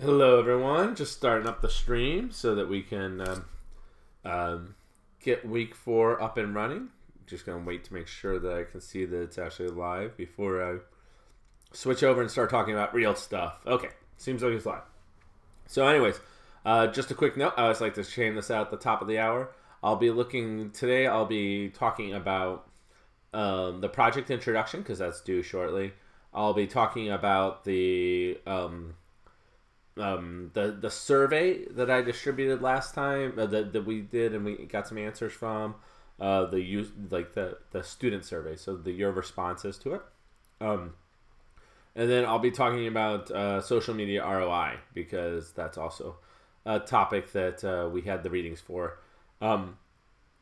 Hello, everyone. Just starting up the stream so that we can um, um, get week four up and running. Just going to wait to make sure that I can see that it's actually live before I switch over and start talking about real stuff. Okay, seems like it's live. So, anyways, uh, just a quick note. I always like to chain this out at the top of the hour. I'll be looking today. I'll be talking about um, the project introduction because that's due shortly. I'll be talking about the um, the the survey that I distributed last time uh, that, that we did and we got some answers from uh, the use like the the student survey so the your responses to it. Um, and then I'll be talking about uh, social media ROI because that's also a topic that uh, we had the readings for. Um,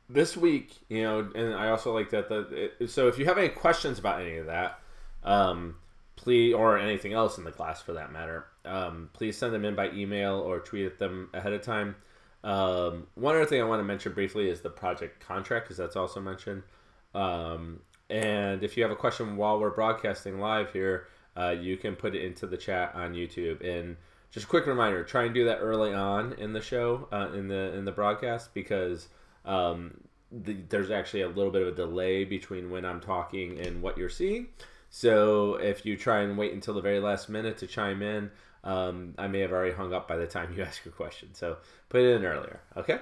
this week you know and I also like that the it, so if you have any questions about any of that um, please or anything else in the class for that matter um, please send them in by email or tweet at them ahead of time. Um, one other thing i want to mention briefly is the project contract because that's also mentioned. Um, and if you have a question while we're broadcasting live here uh, you can put it into the chat on youtube. And just a quick reminder try and do that early on in the show uh, in the in the broadcast because um, the, there's actually a little bit of a delay between when i'm talking and what you're seeing. So if you try and wait until the very last minute to chime in, um, I may have already hung up by the time you ask your question. So put it in earlier, okay?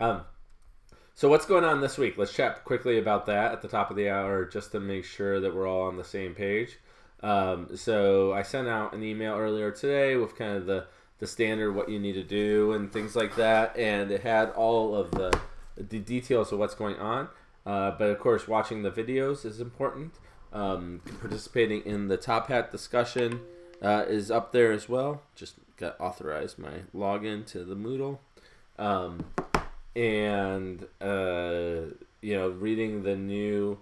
Um, so what's going on this week? Let's chat quickly about that at the top of the hour, just to make sure that we're all on the same page. Um, so I sent out an email earlier today with kind of the the standard what you need to do and things like that, and it had all of the the details of what's going on. Uh, but of course, watching the videos is important. Um, participating in the Top Hat discussion uh, is up there as well. Just got authorized my login to the Moodle. Um, and uh, you know, reading the new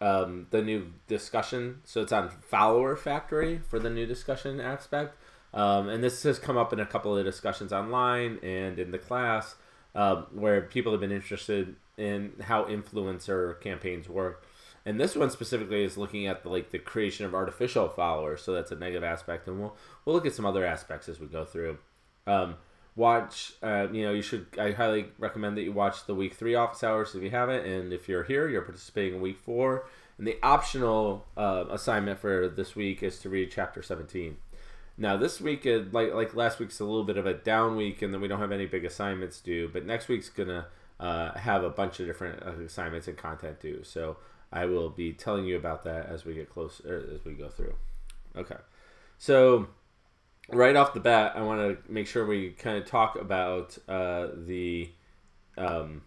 um, the new discussion. So it's on Follower Factory for the new discussion aspect. Um, and this has come up in a couple of discussions online and in the class um, where people have been interested in how influencer campaigns work and this one specifically is looking at the, like the creation of artificial followers so that's a negative aspect and we'll we'll look at some other aspects as we go through. Um, watch uh, you know you should i highly recommend that you watch the week three office hours if you haven't and if you're here you're participating in week four. And the optional uh, assignment for this week is to read chapter 17 now this week uh, like like last week's a little bit of a down week and then we don't have any big assignments due but next week's gonna uh, have a bunch of different uh, assignments and content due. So I will be telling you about that as we get closer, as we go through. Okay. So, right off the bat, I want to make sure we kind of talk about uh, the um,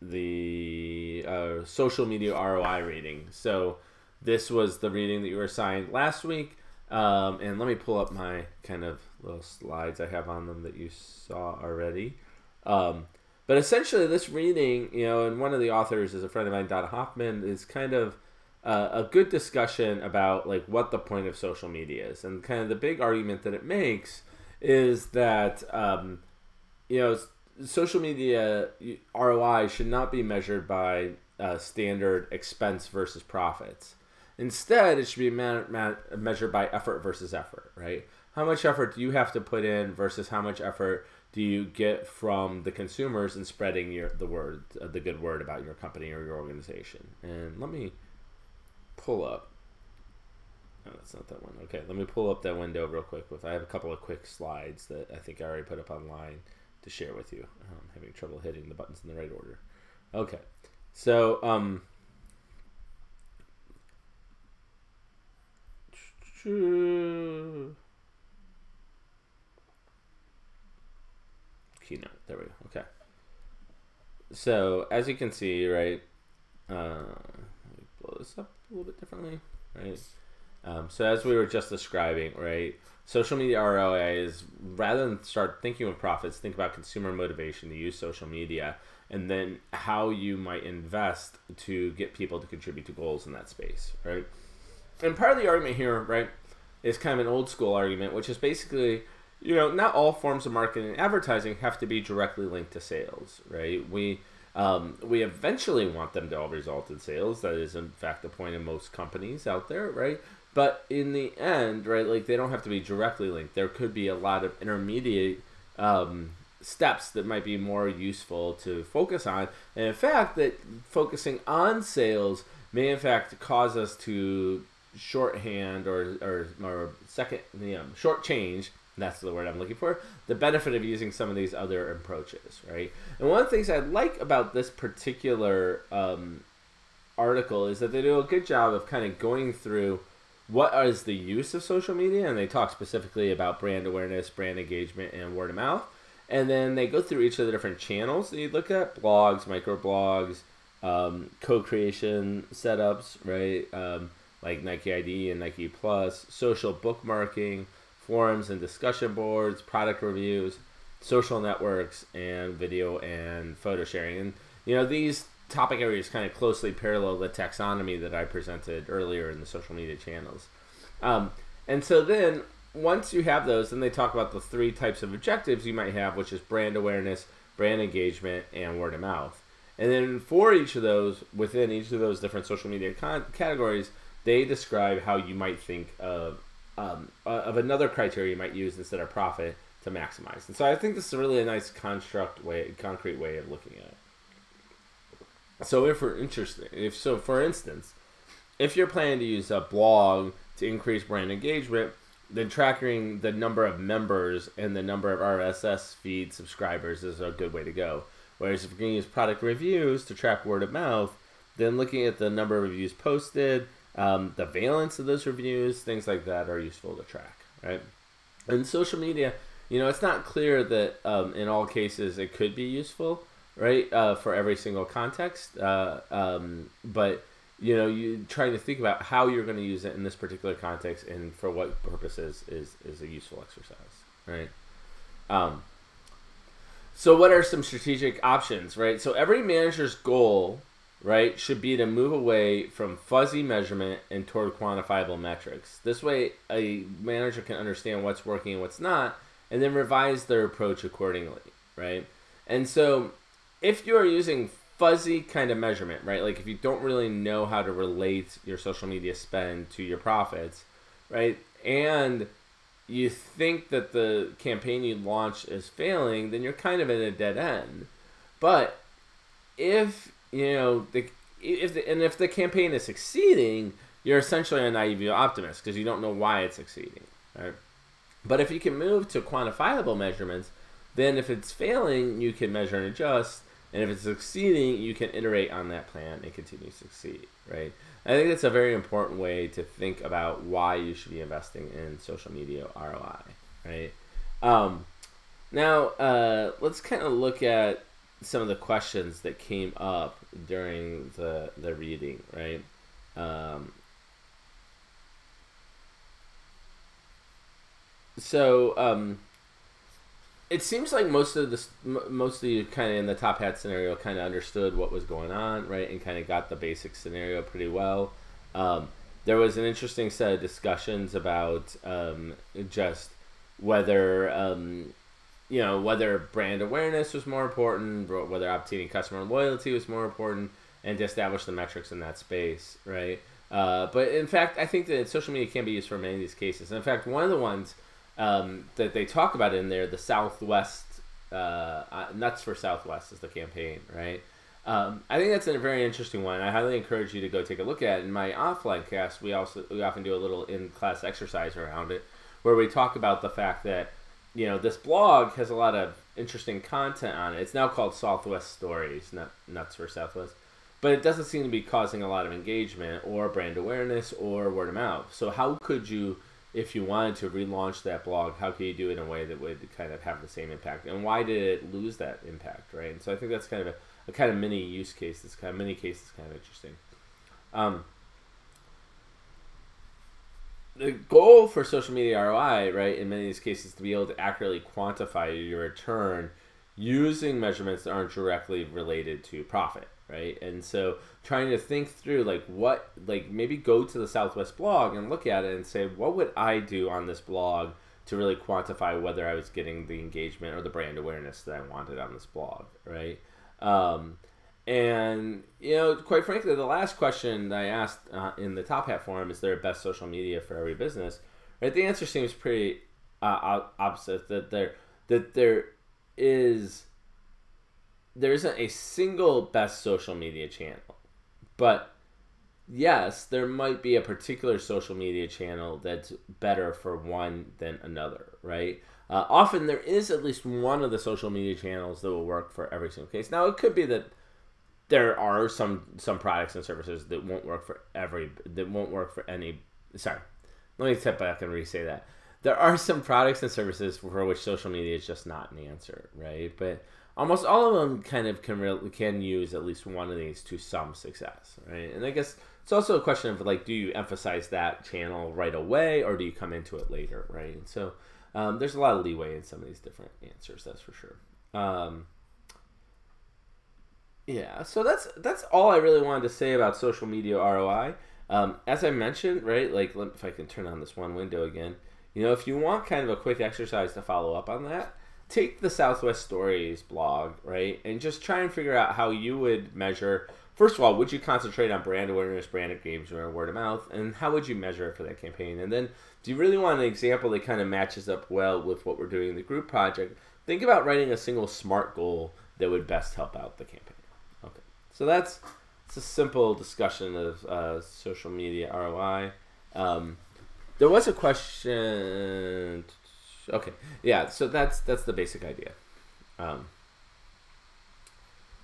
the uh, social media ROI reading. So, this was the reading that you were assigned last week. Um, and let me pull up my kind of little slides I have on them that you saw already. Um, but essentially, this reading, you know, and one of the authors is a friend of mine, Donna Hoffman, is kind of uh, a good discussion about like what the point of social media is, and kind of the big argument that it makes is that um, you know social media ROI should not be measured by uh, standard expense versus profits. Instead, it should be measured by effort versus effort, right? How much effort do you have to put in versus how much effort do you get from the consumers and spreading your the word uh, the good word about your company or your organization and let me pull up no that's not that one okay let me pull up that window real quick with i have a couple of quick slides that i think i already put up online to share with you i'm having trouble hitting the buttons in the right order okay so um keynote. There we go. Okay. So as you can see, right, uh, blow this up a little bit differently, right? Um, so as we were just describing, right, social media ROI is rather than start thinking of profits, think about consumer motivation to use social media, and then how you might invest to get people to contribute to goals in that space, right? And part of the argument here, right, is kind of an old school argument, which is basically you know, not all forms of marketing and advertising have to be directly linked to sales, right? We um, we eventually want them to all result in sales. That is, in fact, the point of most companies out there, right? But in the end, right, like they don't have to be directly linked. There could be a lot of intermediate um, steps that might be more useful to focus on. And in fact, that focusing on sales may in fact cause us to shorthand or, or, or second, you know, short change that's the word I'm looking for. The benefit of using some of these other approaches, right? And one of the things I like about this particular um, article is that they do a good job of kind of going through what is the use of social media, and they talk specifically about brand awareness, brand engagement, and word of mouth. And then they go through each of the different channels that you look at blogs, microblogs, um, co creation setups, right? Um, like Nike ID and Nike Plus, social bookmarking, forums and discussion boards, product reviews, social networks, and video and photo sharing. And, you know, these topic areas kind of closely parallel the taxonomy that I presented earlier in the social media channels. Um, and so then once you have those, then they talk about the three types of objectives you might have, which is brand awareness, brand engagement, and word of mouth. And then for each of those, within each of those different social media categories, they describe how you might think of of another criteria you might use instead of profit to maximize. And so I think this is really a nice construct way, concrete way of looking at it. So if we're interested, if so, for instance, if you're planning to use a blog to increase brand engagement, then tracking the number of members and the number of RSS feed subscribers is a good way to go. Whereas if you're going to use product reviews to track word of mouth, then looking at the number of reviews posted, um, the valence of those reviews, things like that are useful to track, right? And social media, you know, it's not clear that um, in all cases it could be useful, right, uh, for every single context. Uh, um, but you know, you trying to think about how you're going to use it in this particular context and for what purposes is is a useful exercise, right? Um, so, what are some strategic options, right? So, every manager's goal right, should be to move away from fuzzy measurement and toward quantifiable metrics. This way, a manager can understand what's working and what's not, and then revise their approach accordingly, right? And so, if you are using fuzzy kind of measurement, right, like if you don't really know how to relate your social media spend to your profits, right, and you think that the campaign you launched is failing, then you're kind of in a dead end. But if you know, the, if the, and if the campaign is succeeding, you're essentially a naive optimist because you don't know why it's succeeding, right? But if you can move to quantifiable measurements, then if it's failing, you can measure and adjust, and if it's succeeding, you can iterate on that plan and continue to succeed, right? I think that's a very important way to think about why you should be investing in social media ROI, right? Um, now, uh, let's kind of look at some of the questions that came up during the the reading, right? Um, so um, it seems like most of the most of you kind of in the top hat scenario kind of understood what was going on, right, and kind of got the basic scenario pretty well. Um, there was an interesting set of discussions about um, just whether um, you know whether brand awareness was more important, whether obtaining customer loyalty was more important, and to establish the metrics in that space, right? Uh, but in fact, I think that social media can be used for many of these cases. in fact, one of the ones um, that they talk about in there, the Southwest uh, uh, Nuts for Southwest is the campaign, right? Um, I think that's a very interesting one. I highly encourage you to go take a look at it. In my offline cast, we also we often do a little in class exercise around it, where we talk about the fact that you know, this blog has a lot of interesting content on it. It's now called Southwest Stories, not Nuts for Southwest. But it doesn't seem to be causing a lot of engagement or brand awareness or word of mouth. So how could you, if you wanted to relaunch that blog, how could you do it in a way that would kind of have the same impact? And why did it lose that impact, right? And so I think that's kind of a, a kind of mini use case. This kind of mini case is kind of interesting. Um, the goal for social media ROI, right, in many of these cases, to be able to accurately quantify your return using measurements that aren't directly related to profit, right? And so trying to think through like what, like maybe go to the Southwest blog and look at it and say, what would I do on this blog to really quantify whether I was getting the engagement or the brand awareness that I wanted on this blog, right? Um, and you know, quite frankly, the last question I asked uh, in the Top Hat forum is there a best social media for every business? Right. The answer seems pretty uh, opposite. That there that there is there isn't a single best social media channel, but yes, there might be a particular social media channel that's better for one than another, right? Uh, often there is at least one of the social media channels that will work for every single case. Now it could be that there are some some products and services that won't work for every that won't work for any. Sorry, let me step back and re-say that. There are some products and services for which social media is just not an answer, right? But almost all of them kind of can re- can use at least one of these to some success, right? And I guess it's also a question of like, do you emphasize that channel right away or do you come into it later, right? So um, there's a lot of leeway in some of these different answers, that's for sure. Um, yeah, so that's that's all I really wanted to say about social media ROI. Um, as I mentioned, right, like if I can turn on this one window again, you know, if you want kind of a quick exercise to follow up on that, take the Southwest Stories blog, right, and just try and figure out how you would measure first of all, would you concentrate on brand awareness, brand engagement, or word of mouth, and how would you measure it for that campaign? And then, do you really want an example that kind of matches up well with what we're doing in the group project? Think about writing a single SMART goal that would best help out the campaign. So that's it's a simple discussion of uh, social media ROI. Um, there was a question. Okay, yeah, so that's that's the basic idea. Um,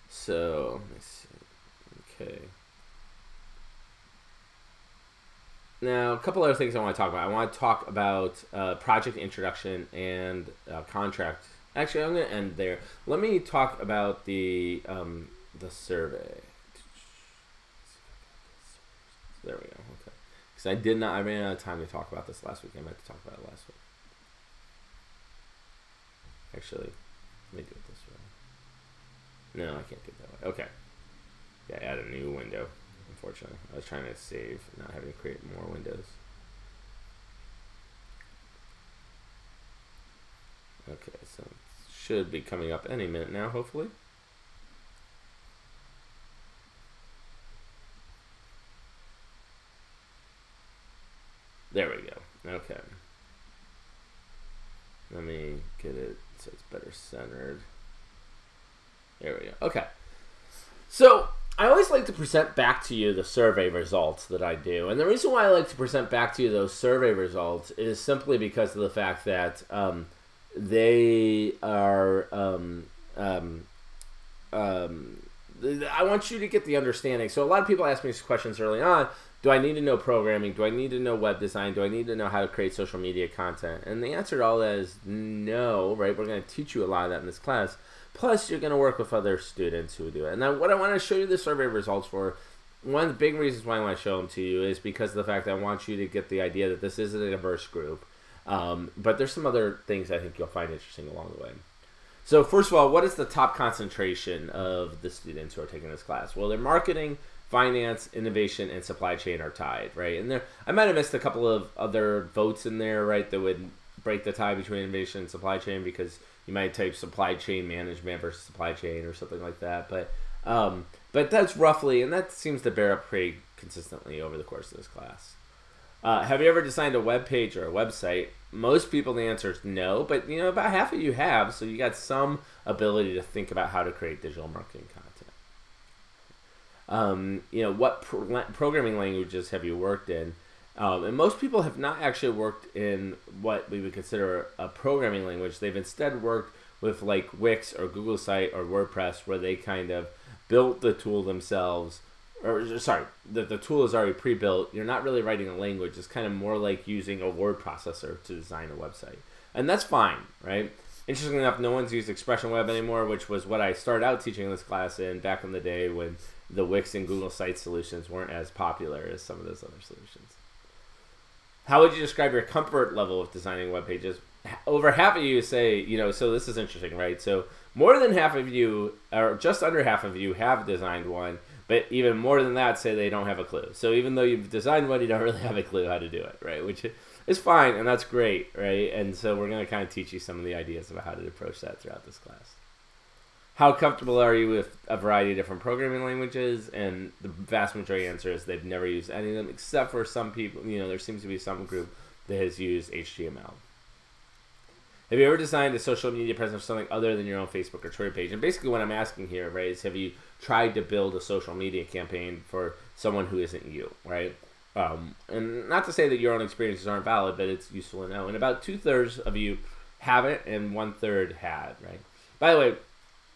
so let me see. Okay. Now, a couple other things I want to talk about. I want to talk about uh, project introduction and uh, contract. Actually, I'm going to end there. Let me talk about the um, the survey. There we go. Okay, because I did not. I ran out of time to talk about this last week. I meant to talk about it last week. Actually, let me do it this way. No, I can't do it that way. Okay. Yeah, add a new window, unfortunately. I was trying to save, not having to create more windows. Okay, so it should be coming up any minute now, hopefully. There we go. Okay. Let me get it so it's better centered. There we go. Okay. So I always like to present back to you the survey results that I do. And the reason why I like to present back to you those survey results is simply because of the fact that um, they are. Um, um, um I want you to get the understanding. So, a lot of people ask me these questions early on Do I need to know programming? Do I need to know web design? Do I need to know how to create social media content? And the answer to all that is no, right? We're going to teach you a lot of that in this class. Plus, you're going to work with other students who do it. And now, what I want to show you the survey results for, one of the big reasons why I want to show them to you is because of the fact that I want you to get the idea that this is a diverse group. Um, but there's some other things I think you'll find interesting along the way. So, first of all, what is the top concentration of the students who are taking this class? Well, they're marketing, finance, innovation, and supply chain are tied, right? And there, I might have missed a couple of other votes in there, right, that would break the tie between innovation and supply chain because you might type supply chain management versus supply chain or something like that. But um, but that's roughly, and that seems to bear up pretty consistently over the course of this class. Uh, have you ever designed a web page or a website? Most people, the answer is no, but you know about half of you have, so you got some ability to think about how to create digital marketing content. Um, you know, what pro- programming languages have you worked in? Um, and most people have not actually worked in what we would consider a programming language. They've instead worked with like Wix or Google Site or WordPress, where they kind of built the tool themselves. Or sorry, the, the tool is already pre-built. You're not really writing a language. It's kind of more like using a word processor to design a website, and that's fine, right? Interestingly enough, no one's used Expression Web anymore, which was what I started out teaching this class in back in the day when the Wix and Google Site solutions weren't as popular as some of those other solutions. How would you describe your comfort level of designing web pages? Over half of you say, you know, so this is interesting, right? So more than half of you, or just under half of you, have designed one, but even more than that say they don't have a clue. So even though you've designed one, you don't really have a clue how to do it, right? Which is fine, and that's great, right? And so we're going to kind of teach you some of the ideas about how to approach that throughout this class. How comfortable are you with a variety of different programming languages? And the vast majority answer is they've never used any of them, except for some people. You know, there seems to be some group that has used HTML. Have you ever designed a social media presence for something other than your own Facebook or Twitter page? And basically, what I'm asking here, right, is have you tried to build a social media campaign for someone who isn't you, right? Um, and not to say that your own experiences aren't valid, but it's useful to know. And about two thirds of you haven't, and one third had, right? By the way,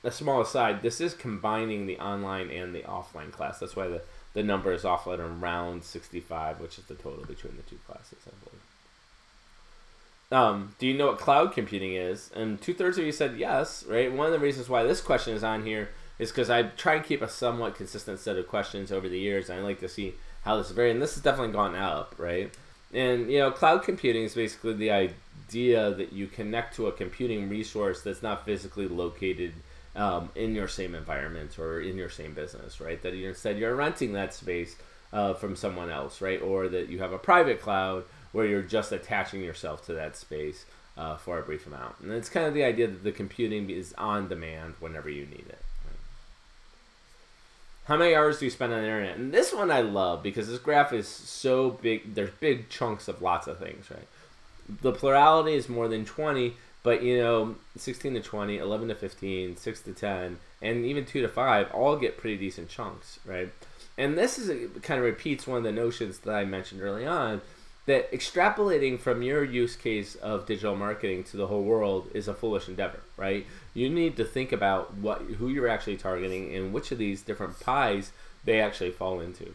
a small aside, this is combining the online and the offline class. That's why the, the number is off at around 65, which is the total between the two classes, I believe. Um, do you know what cloud computing is? And two thirds of you said yes, right? One of the reasons why this question is on here is because I try and keep a somewhat consistent set of questions over the years. I like to see how this is very, and this has definitely gone up, right? And you know, cloud computing is basically the idea that you connect to a computing resource that's not physically located um, in your same environment or in your same business, right? That instead you're renting that space uh, from someone else, right? Or that you have a private cloud where you're just attaching yourself to that space uh, for a brief amount. And it's kind of the idea that the computing is on demand whenever you need it. How many hours do you spend on the internet? And this one I love because this graph is so big. There's big chunks of lots of things, right? The plurality is more than 20, but you know, 16 to 20, 11 to 15, 6 to 10, and even 2 to 5 all get pretty decent chunks, right? And this is a, kind of repeats one of the notions that I mentioned early on that extrapolating from your use case of digital marketing to the whole world is a foolish endeavor, right? You need to think about what who you're actually targeting and which of these different pies they actually fall into.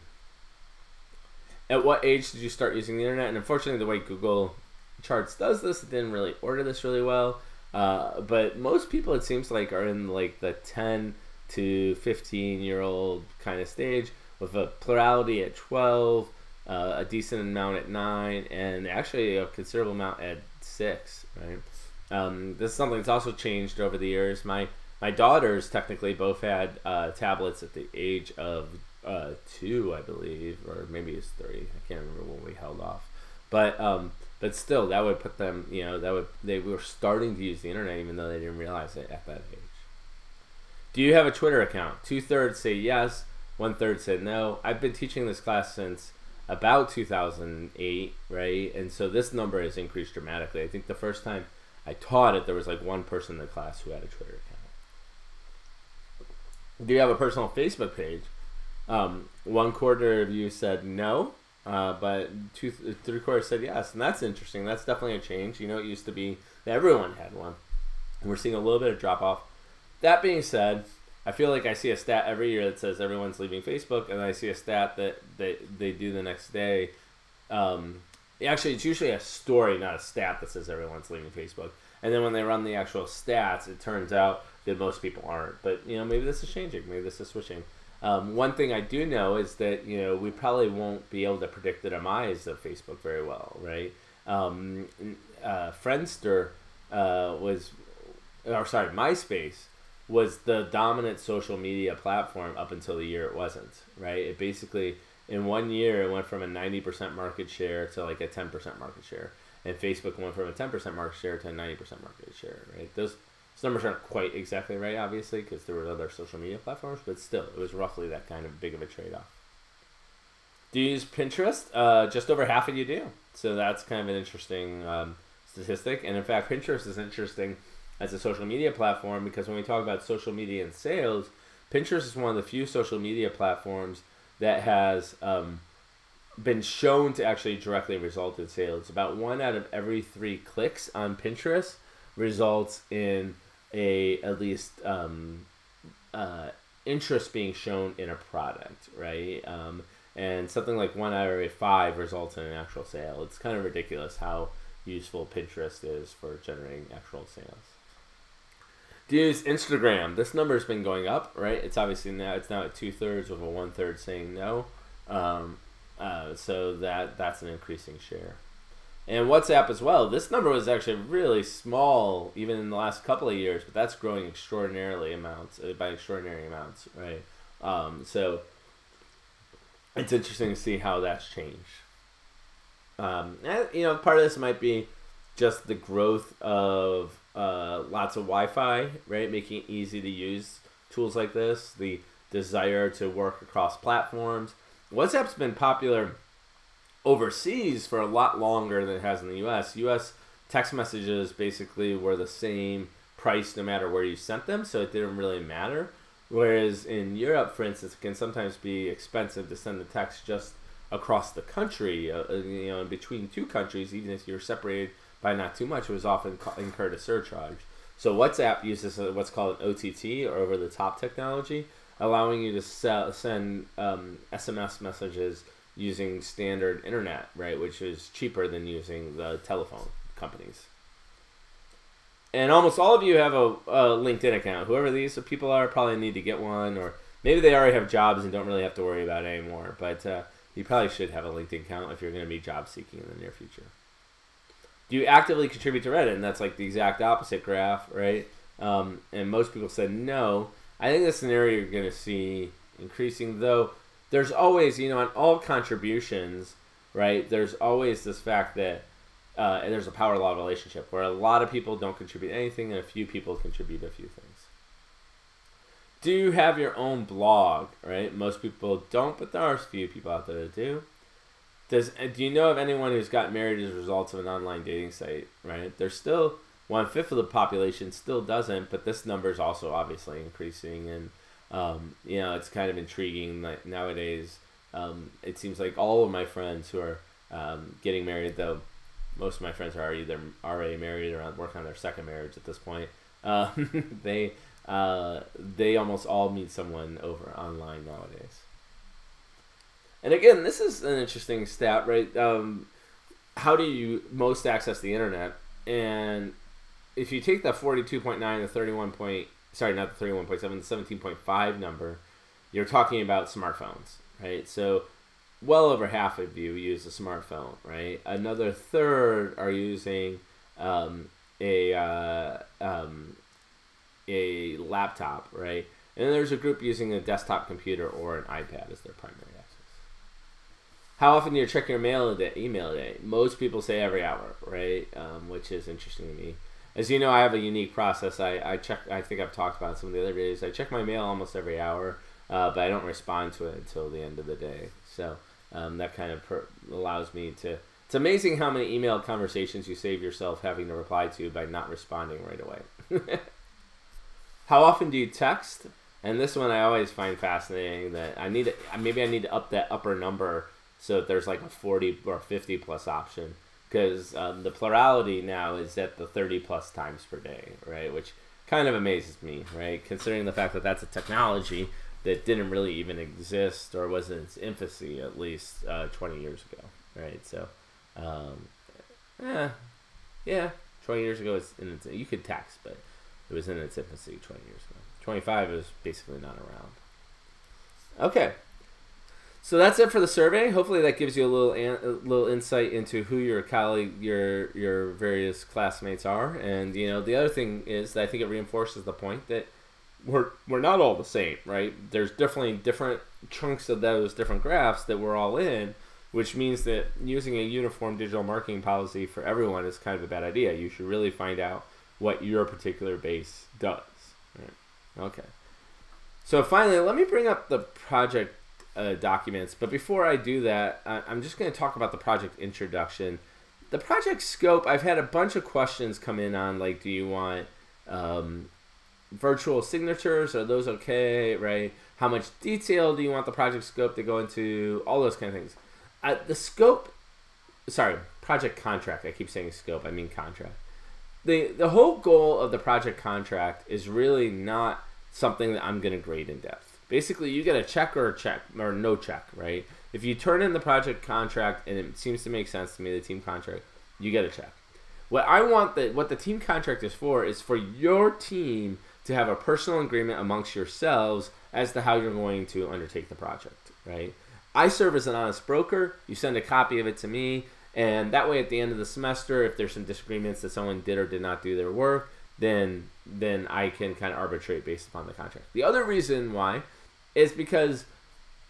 At what age did you start using the internet? And unfortunately, the way Google charts does this. It didn't really order this really well, uh, but most people it seems like are in like the 10 to 15 year old kind of stage with a plurality at 12, uh, a decent amount at nine, and actually a considerable amount at six. Right. Um, this is something that's also changed over the years. My my daughters technically both had uh, tablets at the age of uh, two, I believe, or maybe it's three. I can't remember when we held off. But um, but still, that would put them, you know, that would they were starting to use the internet even though they didn't realize it at that age. Do you have a Twitter account? Two thirds say yes, one third said no. I've been teaching this class since about 2008, right? And so this number has increased dramatically. I think the first time I taught it, there was like one person in the class who had a Twitter account. Do you have a personal Facebook page? Um, one quarter of you said no, uh, but two, three quarters said yes, and that's interesting. That's definitely a change. You know, it used to be that everyone had one. And we're seeing a little bit of drop off. That being said, I feel like I see a stat every year that says everyone's leaving Facebook, and I see a stat that they, they do the next day. Um, actually, it's usually a story, not a stat that says everyone's leaving Facebook. And then when they run the actual stats, it turns out that most people aren't. But you know, maybe this is changing. Maybe this is switching. Um, one thing I do know is that you know we probably won't be able to predict the demise of Facebook very well, right? Um, uh, Friendster uh, was, or sorry, MySpace was the dominant social media platform up until the year it wasn't, right? It basically in one year it went from a ninety percent market share to like a ten percent market share, and Facebook went from a ten percent market share to a ninety percent market share, right? Those those numbers aren't quite exactly right, obviously, because there were other social media platforms, but still, it was roughly that kind of big of a trade off. Do you use Pinterest? Uh, just over half of you do. So that's kind of an interesting um, statistic. And in fact, Pinterest is interesting as a social media platform because when we talk about social media and sales, Pinterest is one of the few social media platforms that has um, been shown to actually directly result in sales. About one out of every three clicks on Pinterest results in a at least um, uh, interest being shown in a product, right? Um, and something like one out of five results in an actual sale. It's kind of ridiculous how useful Pinterest is for generating actual sales. Do you use Instagram? This number has been going up, right? It's obviously now it's now at two thirds with a one third saying no. Um, uh, so that that's an increasing share and WhatsApp as well. This number was actually really small even in the last couple of years, but that's growing extraordinarily amounts uh, by extraordinary amounts, right? Um, so it's interesting to see how that's changed. Um, and, you know, part of this might be just the growth of uh, lots of Wi-Fi, right, making it easy to use tools like this. The desire to work across platforms. WhatsApp's been popular overseas for a lot longer than it has in the U.S. U.S. text messages basically were the same price no matter where you sent them, so it didn't really matter. Whereas in Europe, for instance, it can sometimes be expensive to send the text just across the country, uh, uh you know, in between two countries, even if you're separated by not too much, it was often incurred a surcharge. So WhatsApp uses what's called an OTT or over-the-top technology, allowing you to sell, send um, SMS messages using standard internet, right, which is cheaper than using the telephone companies. And almost all of you have a, a LinkedIn account. Whoever these people are probably need to get one, or maybe they already have jobs and don't really have to worry about it anymore. But uh, you probably should have a LinkedIn account if you're going to be job seeking in the near future. Do you actively contribute to Reddit? And that's like the exact opposite graph, right? Um, and most people said no. I think the scenario you're going to see increasing, though. There's always, you know, on all contributions, right? There's always this fact that uh, there's a power law relationship where a lot of people don't contribute anything and a few people contribute a few things. Do you have your own blog? Right, most people don't, but there are a few people out there that do. Does uh, do you know of anyone who's got married as a result of an online dating site? Right, there's still one fifth of the population still doesn't, but this number is also obviously increasing, and um, you know it's kind of intriguing that nowadays. Um, it seems like all of my friends who are um, getting married, though most of my friends are either already married or working on their second marriage at this point. Uh, they uh, they almost all meet someone over online nowadays. And again, this is an interesting stat, right? Um, how do you most access the internet? And if you take the forty-two point nine, the thirty-one point, sorry, not the thirty-one point seven, the seventeen point five number, you're talking about smartphones, right? So well over half of you use a smartphone, right? Another third are using um, a uh, um, a laptop, right? And then there's a group using a desktop computer or an iPad as their primary access. How often do you check your mail a day, email a day? Most people say every hour, right? Um, which is interesting to me. As you know, I have a unique process. I, I check. I think I've talked about some of the other videos. I check my mail almost every hour, uh, but I don't respond to it until the end of the day. So um, that kind of per- allows me to. It's amazing how many email conversations you save yourself having to reply to by not responding right away. how often do you text? And this one I always find fascinating. That I need to, maybe I need to up that upper number so that there's like a 40 or 50 plus option because um, the plurality now is at the 30 plus times per day, right? Which kind of amazes me, right? Considering the fact that that's a technology that didn't really even exist or was in its infancy at least uh, 20 years ago, right? So, um, yeah, yeah, 20 years ago, it's in its, you could text, but it was in its infancy 20 years ago. 25 is basically not around. Okay. So that's it for the survey. Hopefully that gives you a little an, a little insight into who your colleague, your your various classmates are, and you know the other thing is that I think it reinforces the point that we're we're not all the same, right? There's definitely different chunks of those different graphs that we're all in, which means that using a uniform digital marketing policy for everyone is kind of a bad idea. You should really find out what your particular base does. Right? Okay. So finally, let me bring up the project uh, documents. But before I do that, I, I'm just going to talk about the project introduction. The project scope, I've had a bunch of questions come in on, like, do you want um, virtual signatures? Are those okay, right? How much detail do you want the project scope to go into? All those kind of things. Uh, the scope, sorry, project contract. I keep saying scope, I mean contract. The, the whole goal of the project contract is really not something that I'm going to grade in depth. Basically, you get a check or a check or no check, right? If you turn in the project contract and it seems to make sense to me, the team contract, you get a check. What I want that what the team contract is for is for your team to have a personal agreement amongst yourselves as to how you're going to undertake the project, right? I serve as an honest broker. You send a copy of it to me, and that way, at the end of the semester, if there's some disagreements that someone did or did not do their work, then then I can kind of arbitrate based upon the contract. The other reason why is because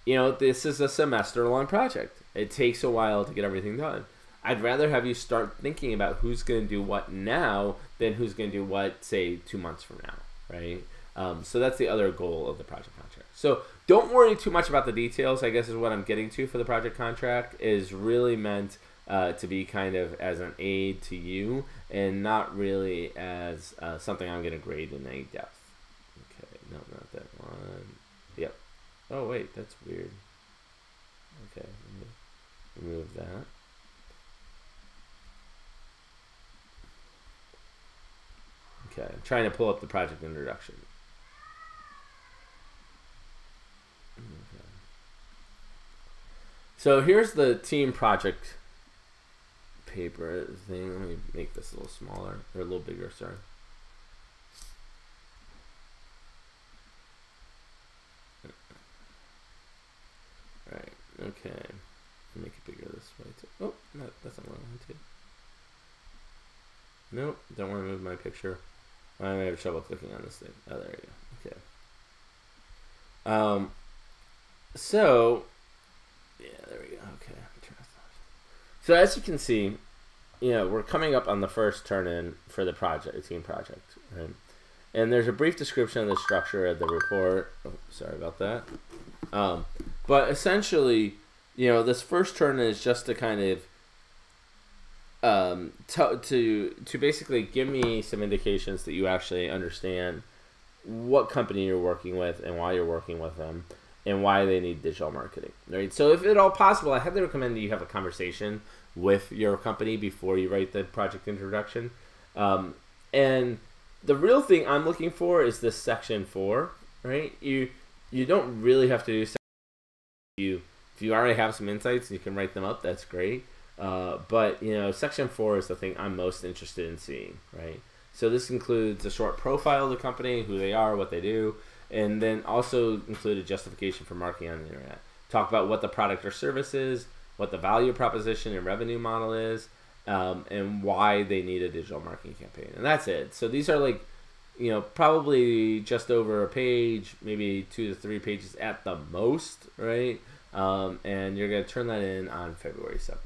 you know this is a semester long project. It takes a while to get everything done. I'd rather have you start thinking about who's going to do what now than who's going to do what, say, two months from now, right? Um, so that's the other goal of the project contract. So don't worry too much about the details. I guess is what I'm getting to for the project contract is really meant uh, to be kind of as an aid to you and not really as uh, something I'm going to grade in any depth. Okay, no, not that one. Oh wait, that's weird. Okay, let me remove that. Okay, I'm trying to pull up the project introduction. Okay. So here's the team project paper thing. Let me make this a little smaller, or a little bigger, sorry. Right, okay. Make it bigger this way too. Oh, no, that's not what I want to. Nope, don't want to move my picture. I may have trouble clicking on this thing. Oh, there you go. Okay. Um, so, yeah, there we go. Okay. So as you can see, you know, we're coming up on the first turn in for the project, team project, right? And there's a brief description of the structure of the report. Oh, sorry about that. Um, but essentially, you know, this first turn is just to kind of um, to, to to basically give me some indications that you actually understand what company you're working with and why you're working with them and why they need digital marketing. Right. So if at all possible, I highly recommend that you have a conversation with your company before you write the project introduction. Um, and the real thing I'm looking for is this section four. Right. You you don't really have to do. You if you already have some insights, you can write them up. That's great. Uh, but you know, section four is the thing I'm most interested in seeing, right? So this includes a short profile of the company, who they are, what they do, and then also include a justification for marketing on the internet. Talk about what the product or service is, what the value proposition and revenue model is, um, and why they need a digital marketing campaign. And that's it. So these are like, you know, probably just over a page, maybe two to three pages at the most, right? Um, and you're going to turn that in on February 7th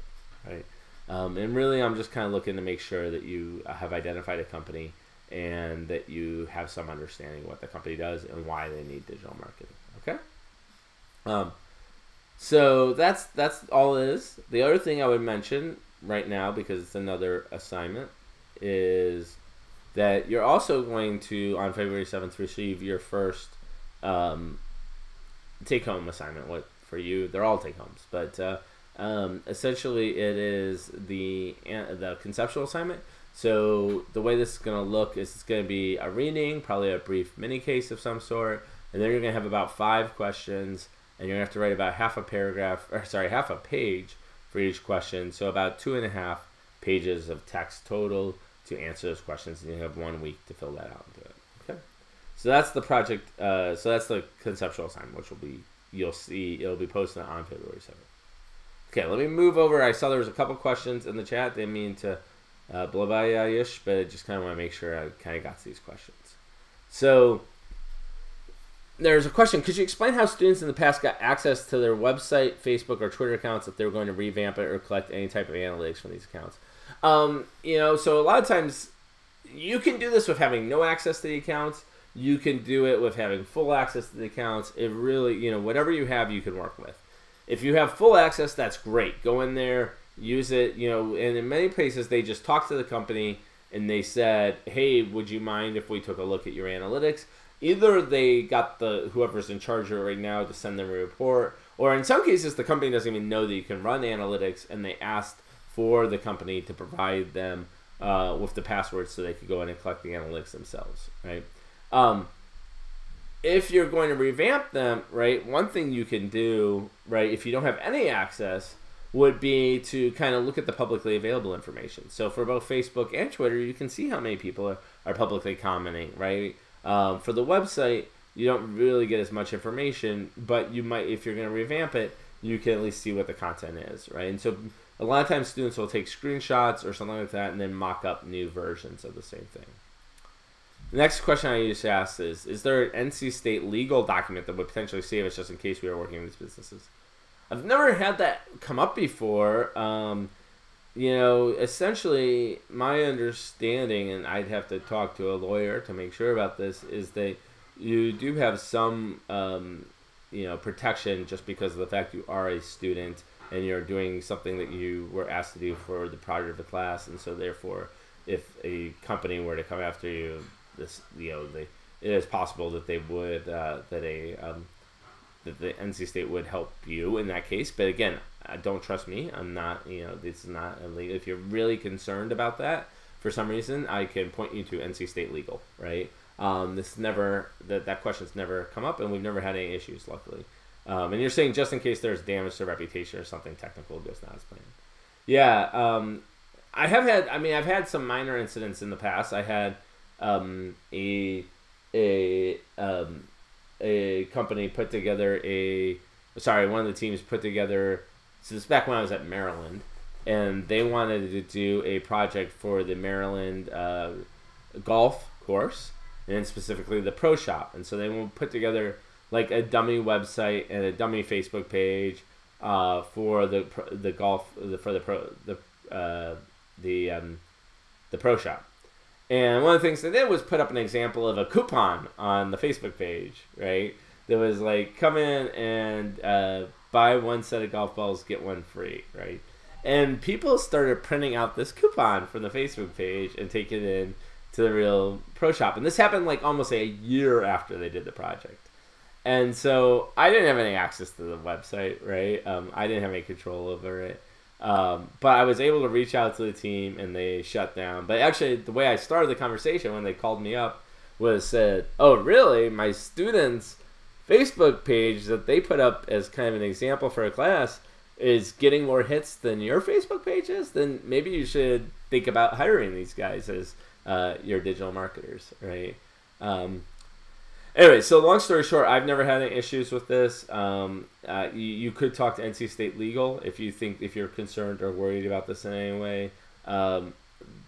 right? Um, and really, I'm just kind of looking to make sure that you have identified a company and that you have some understanding what the company does and why they need digital marketing. Okay. Um, so that's that's all it is. The other thing I would mention right now, because it's another assignment, is that you're also going to on February seventh receive your first um, take home assignment. What for you? They're all take homes, but uh, um, essentially, it is the the conceptual assignment. So the way this is going to look is it's going to be a reading, probably a brief mini case of some sort, and then you're going to have about five questions, and you're going to have to write about half a paragraph, or sorry, half a page for each question. So about two and a half pages of text total to answer those questions, and you have one week to fill that out and do it. Okay. So that's the project. Uh, so that's the conceptual assignment, which will be you'll see it'll be posted on February seventh. Okay, let me move over. I saw there was a couple questions in the chat. Didn't mean to uh, by ish, but I just kind of want to make sure I kind of got to these questions. So there's a question. Could you explain how students in the past got access to their website, Facebook, or Twitter accounts if they were going to revamp it or collect any type of analytics from these accounts? Um, you know, so a lot of times you can do this with having no access to the accounts. You can do it with having full access to the accounts. It really, you know, whatever you have, you can work with. If you have full access, that's great. Go in there, use it. You know, and in many places they just talk to the company and they said, "Hey, would you mind if we took a look at your analytics?" Either they got the whoever's in charge of it right now to send them a report, or in some cases the company doesn't even know that you can run analytics, and they asked for the company to provide them uh, with the passwords so they could go in and collect the analytics themselves, right? Um, if you're going to revamp them, right, one thing you can do, right, if you don't have any access, would be to kind of look at the publicly available information. So for both Facebook and Twitter, you can see how many people are, are publicly commenting, right? Um, for the website, you don't really get as much information, but you might, if you're going to revamp it, you can at least see what the content is, right? And so a lot of times students will take screenshots or something like that and then mock up new versions of the same thing. The next question I just asked is Is there an NC State legal document that would potentially save us just in case we are working in these businesses? I've never had that come up before. Um, you know, essentially, my understanding, and I'd have to talk to a lawyer to make sure about this, is that you do have some, um, you know, protection just because of the fact you are a student and you're doing something that you were asked to do for the project of the class, and so therefore, if a company were to come after you, this, you know, they, it is possible that they would, uh, that a um, that the NC State would help you in that case. But again, don't trust me. I'm not, you know, this is not illegal. If you're really concerned about that for some reason, I can point you to NC State Legal, right? Um, this never that that question's never come up, and we've never had any issues, luckily. Um, and you're saying just in case there's damage to reputation or something technical goes not as planned. Yeah, um, I have had. I mean, I've had some minor incidents in the past. I had um, a a um, a company put together a sorry, one of the teams put together. So this back when I was at Maryland, and they wanted to do a project for the Maryland uh, golf course, and specifically the pro shop. And so they put together like a dummy website and a dummy Facebook page uh, for the the golf the, for the pro the uh, the um, the pro shop. And one of the things they did was put up an example of a coupon on the Facebook page, right? That was like, come in and uh, buy one set of golf balls, get one free, right? And people started printing out this coupon from the Facebook page and taking it in to the real pro shop. And this happened like almost a year after they did the project. And so I didn't have any access to the website, right? Um, I didn't have any control over it. Um, but I was able to reach out to the team and they shut down. But actually, the way I started the conversation when they called me up was said, "Oh, really? My students' Facebook page that they put up as kind of an example for a class is getting more hits than your Facebook page is. Then maybe you should think about hiring these guys as uh, your digital marketers, right?" Um, Anyway, so long story short, I've never had any issues with this. Um, uh, you, you, could talk to NC State Legal if you think if you're concerned or worried about this in any way. Um,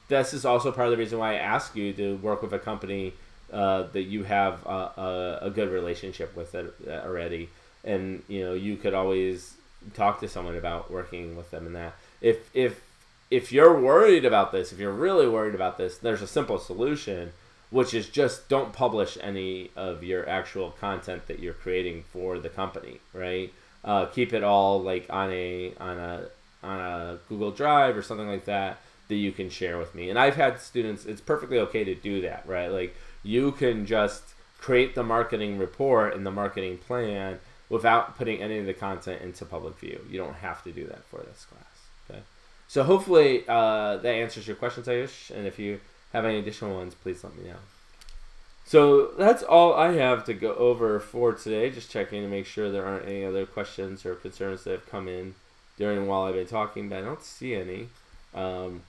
this is also part of the reason why I ask you to work with a company uh, that you have a, a, a, good relationship with uh, already, and you know you could always talk to someone about working with them in that. If if if you're worried about this, if you're really worried about this, there's a simple solution which is just don't publish any of your actual content that you're creating for the company, right? Uh, keep it all like on a on a on a Google Drive or something like that that you can share with me. And I've had students; it's perfectly okay to do that, right? Like you can just create the marketing report and the marketing plan without putting any of the content into public view. You don't have to do that for this class. Okay. So hopefully uh, that answers your questions, Ayush. And if you have any additional ones, please let me know. So that's all I have to go over for today. Just checking to make sure there aren't any other questions or concerns that have come in during while I've been talking, but I don't see any. Um,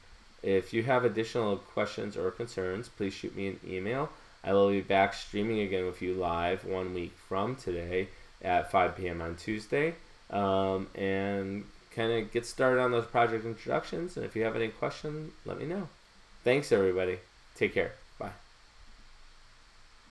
if you have additional questions or concerns, please shoot me an email. I will be back streaming again with you live one week from today at 5 p.m. on Tuesday. Um, and kind of get started on those project introductions. And if you have any questions, let me know. Thanks, everybody. Take care.